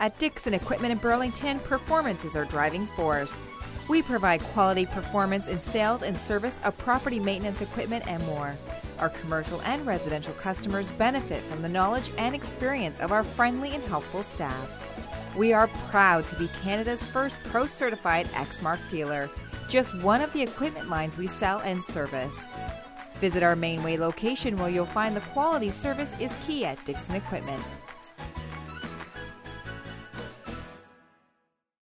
At Dickson Equipment in Burlington, performance is our driving force. We provide quality performance in sales and service of property maintenance equipment and more. Our commercial and residential customers benefit from the knowledge and experience of our friendly and helpful staff. We are proud to be Canada's first pro certified Exmark dealer, just one of the equipment lines we sell and service. Visit our Mainway location where you'll find the quality service is key at Dickson Equipment.